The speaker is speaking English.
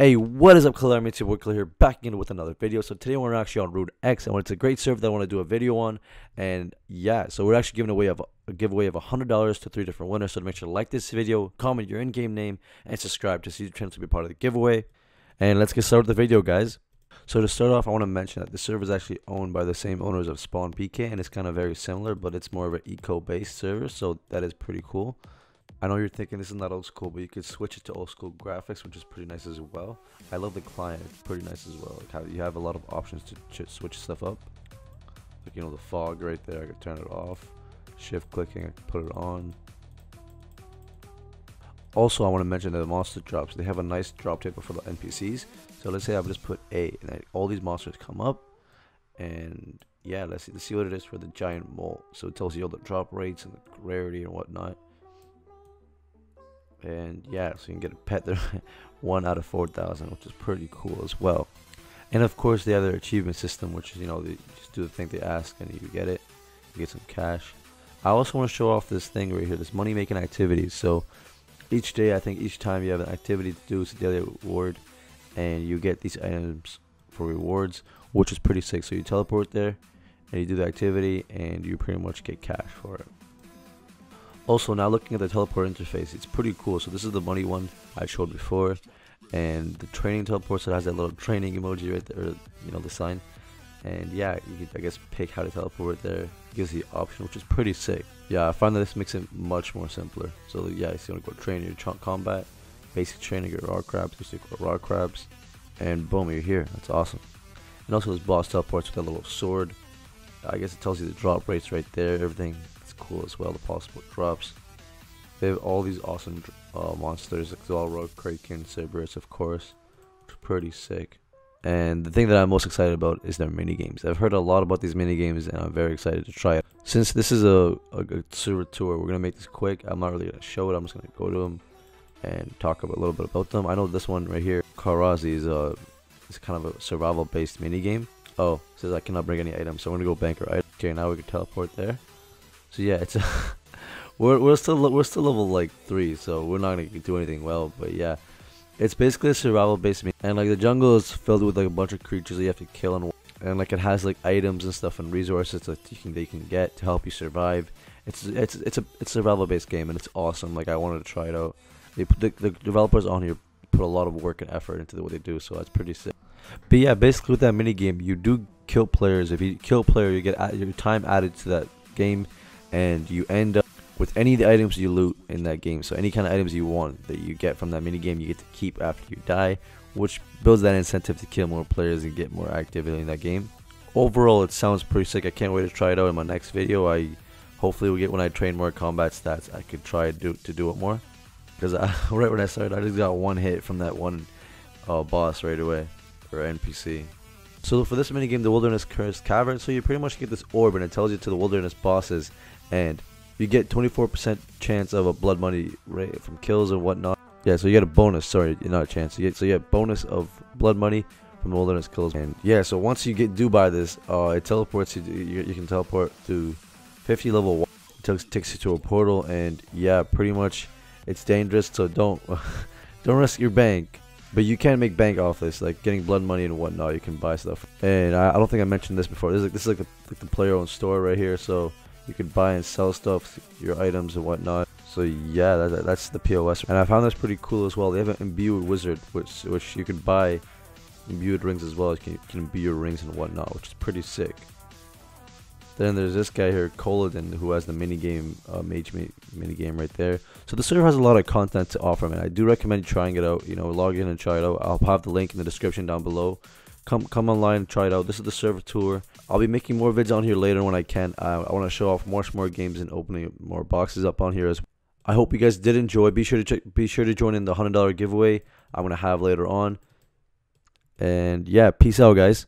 Hey, what is up? It's your boy Khalil here, back again with another video. So today we're actually on Route X, and it's a great server that I want to do a video on. And yeah, so we're actually giving away of a giveaway of $100 to three different winners. So to make sure to like this video, comment your in-game name, and subscribe to see the chance to be part of the giveaway. And let's get started with the video, guys. So to start off, I want to mention that the server is actually owned by the same owners of Spawn PK, and it's kind of very similar, but it's more of an eco-based server, so that is pretty cool. I know you're thinking this is not old school, but you could switch it to old school graphics, which is pretty nice as well. I love the client; pretty nice as well. Like you have a lot of options to switch stuff up. Like you know the fog right there, I could turn it off. Shift clicking, I can put it on. Also, I want to mention that the monster drops. They have a nice drop table for the NPCs. So let's say I just put A, and all these monsters come up, and yeah, let's see, let's see what it is for the giant mole. So it tells you all the drop rates and the rarity and whatnot and yeah so you can get a pet there one out of 4000 which is pretty cool as well. And of course the other achievement system which is you know you just do the thing they ask and you get it. You get some cash. I also want to show off this thing right here this money making activities so each day i think each time you have an activity to do it's a daily reward. And you get these items for rewards which is pretty sick. So you teleport there and you do the activity and you pretty much get cash for it also, now looking at the teleport interface, it's pretty cool. So this is the money one I showed before, and the training teleport so it has that little training emoji right there, you know, the sign. And yeah, you could I guess pick how to teleport there. It gives you the option, which is pretty sick. Yeah, I find that this makes it much more simpler. So yeah, you want to go train your chunk combat, basic training your rock crabs, basic rock crabs, and boom, you're here. That's awesome. And also this boss teleports with that little sword. I guess it tells you the drop rates right there, everything cool as well, the possible drops. They have all these awesome uh, monsters, Zalrog, Kraken, Cerberus, of course. Pretty sick. And the thing that I'm most excited about is their mini games. I've heard a lot about these mini games, and I'm very excited to try it. Since this is a, a, a server tour, we're gonna make this quick. I'm not really gonna show it. I'm just gonna go to them and talk a little bit about them. I know this one right here, Karazi, is a is kind of a survival-based mini game. Oh, says I cannot bring any items, so I'm gonna go banker. Okay, now we can teleport there. So yeah, it's we're we're still we're still level like three, so we're not gonna do anything well. But yeah, it's basically a survival based and like the jungle is filled with like a bunch of creatures that you have to kill and and like it has like items and stuff and resources that you can you can get to help you survive. It's it's it's a it's a survival based game and it's awesome. Like I wanted to try it out. They put the, the developers on here put a lot of work and effort into what they do, so that's pretty sick. But yeah, basically with that mini game, you do kill players. If you kill player, you get your time added to that game and you end up with any of the items you loot in that game. So any kind of items you want that you get from that mini game, you get to keep after you die, which builds that incentive to kill more players and get more activity in that game. Overall, it sounds pretty sick. I can't wait to try it out in my next video. I hopefully will get when I train more combat stats. I could try to do, to do it more because right when I started, I just got one hit from that one uh, boss right away or NPC. So for this mini game, the Wilderness Cursed Cavern, so you pretty much get this orb and it tells you to the wilderness bosses and you get 24% chance of a blood money rate from kills and whatnot. Yeah, so you get a bonus. Sorry, not a chance. You get, so you get bonus of blood money from wilderness kills. And yeah, so once you get do by this, uh, it teleports you. You, you can teleport to 50 level. It takes you to a portal, and yeah, pretty much it's dangerous. So don't don't risk your bank. But you can make bank off this, like getting blood money and whatnot. You can buy stuff. And I, I don't think I mentioned this before. This is like this is like, a, like the player-owned store right here. So you can buy and sell stuff, your items and whatnot. So yeah, that, that's the POS. And I found this pretty cool as well. They have an imbued wizard, which which you can buy imbued rings as well. You can, you can imbue your rings and whatnot, which is pretty sick. Then there's this guy here, Koladin, who has the mini game, uh, mage mini game right there. So the server has a lot of content to offer, man. I do recommend trying it out. You know, log in and try it out. I'll have the link in the description down below come come online and try it out. This is the server tour. I'll be making more vids on here later when I can. I want to show off much more games and opening more boxes up on here as. Well. I hope you guys did enjoy. Be sure to check, be sure to join in the hundred dollar giveaway I'm gonna have later on. And yeah, peace out, guys.